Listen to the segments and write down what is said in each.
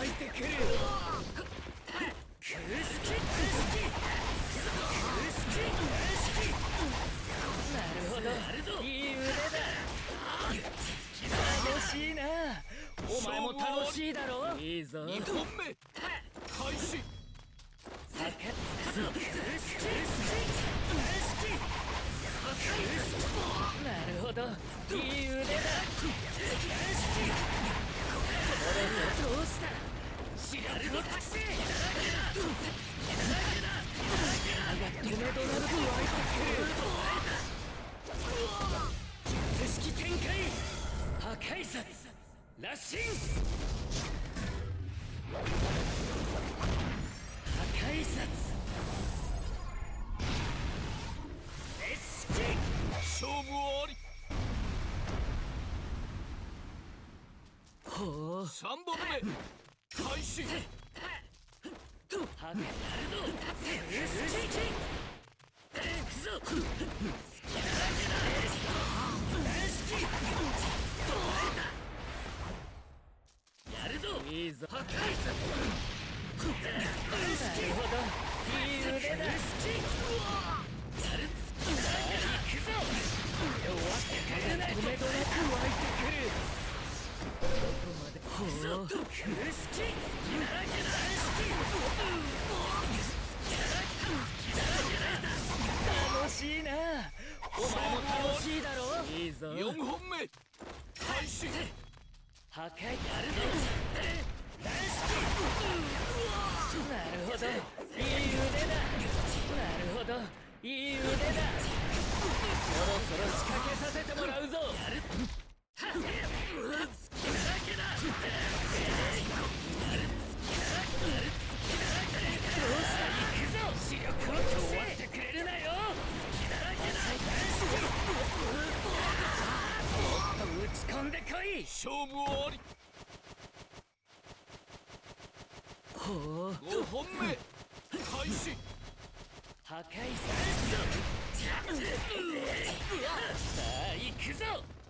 湧いてくる。しいだろ？いいぞ。2本目。開始。なるほどいい腕だどうした視力を貸して止めどなると湧いてくる術式展開破壊殺羅針3本目。開始。はめやるぞ。行くぞ。好きなだけだ大好きやるぞ。いいぞ。破壊さなるほどいい腕だやる楽しいなお前も楽しいだろいいぞ4本目開始破壊やるぞ大好きなるほどいい腕だなるほどいい腕だそろそろ仕掛けさせてもらう。ぞやるんでこい。勝負あり。ほう5本目開始。破壊されるぞ。さあ行くぞ。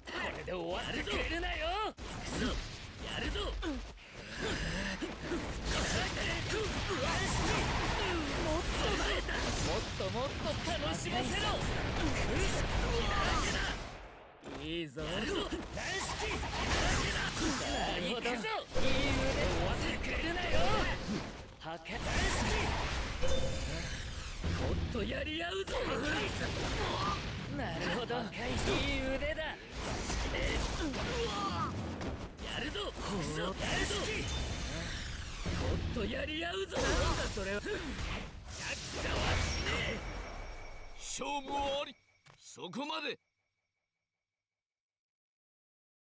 これで終わってくれるなよ。行くぞ。やるぞ。もっともっと楽しませろ破壊大好きもっとやり合うぞなるほど。いい腕だやるぞクソやるぞもっとやり合うぞなんだそれは弱者は死ね勝負ありそこまで